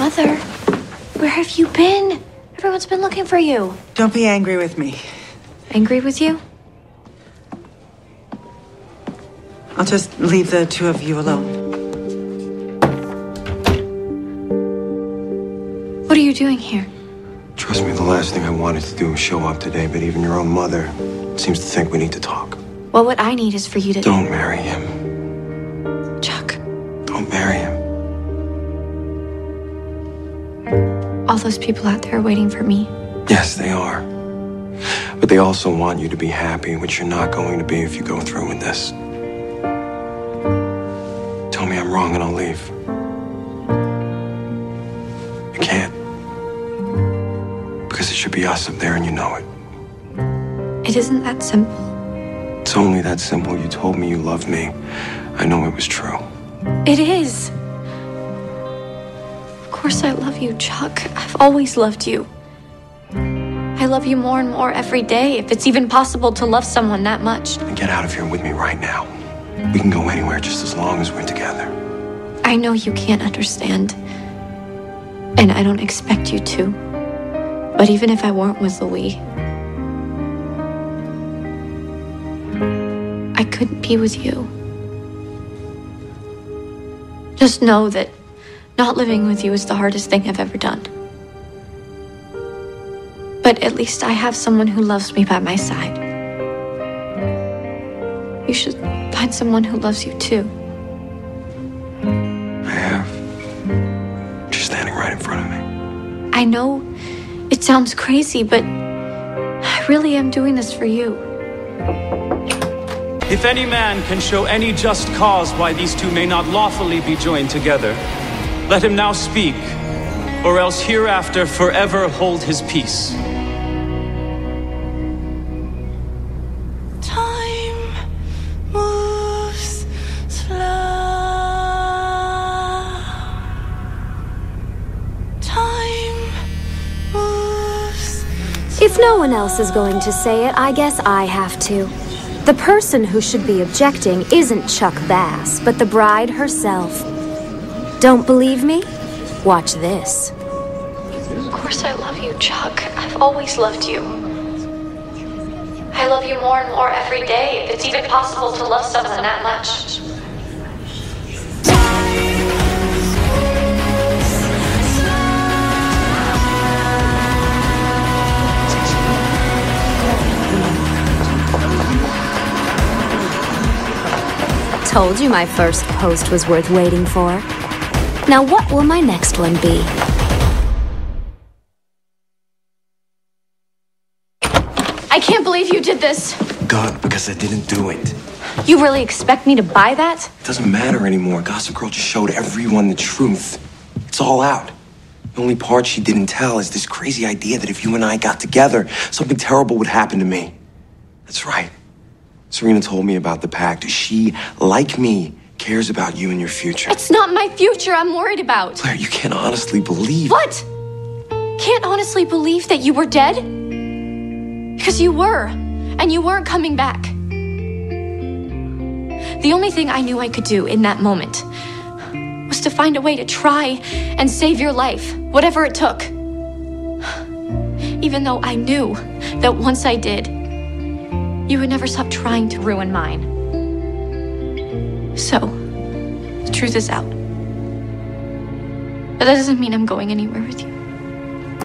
Mother, where have you been? Everyone's been looking for you. Don't be angry with me. Angry with you? I'll just leave the two of you alone. What are you doing here? Trust me, the last thing I wanted to do was show up today, but even your own mother seems to think we need to talk. Well, what I need is for you to. Don't marry him. Those people out there are waiting for me. Yes, they are. But they also want you to be happy, which you're not going to be if you go through with this. Tell me I'm wrong and I'll leave. You can't. Because it should be us up there and you know it. It isn't that simple. It's only that simple. You told me you loved me. I know it was true. It is. Of course, I love you, Chuck. I've always loved you. I love you more and more every day, if it's even possible to love someone that much. Get out of here with me right now. We can go anywhere just as long as we're together. I know you can't understand. And I don't expect you to. But even if I weren't with Louis, I couldn't be with you. Just know that not living with you is the hardest thing I've ever done. But at least I have someone who loves me by my side. You should find someone who loves you too. I have. She's standing right in front of me. I know it sounds crazy, but I really am doing this for you. If any man can show any just cause why these two may not lawfully be joined together, let him now speak, or else hereafter forever hold his peace. Time moves slow. Time moves. If no one else is going to say it, I guess I have to. The person who should be objecting isn't Chuck Bass, but the bride herself. Don't believe me? Watch this. Of course, I love you, Chuck. I've always loved you. I love you more and more every day, if it's even possible to love someone that much. Told you my first post was worth waiting for. Now, what will my next one be? I can't believe you did this. Good, because I didn't do it. You really expect me to buy that? It doesn't matter anymore. Gossip Girl just showed everyone the truth. It's all out. The only part she didn't tell is this crazy idea that if you and I got together, something terrible would happen to me. That's right. Serena told me about the pact. She, like me, cares about you and your future. It's not my future I'm worried about. Blair, you can't honestly believe. What? Can't honestly believe that you were dead? Because you were, and you weren't coming back. The only thing I knew I could do in that moment was to find a way to try and save your life, whatever it took. Even though I knew that once I did, you would never stop trying to ruin mine. So, the truth is out. But that doesn't mean I'm going anywhere with you.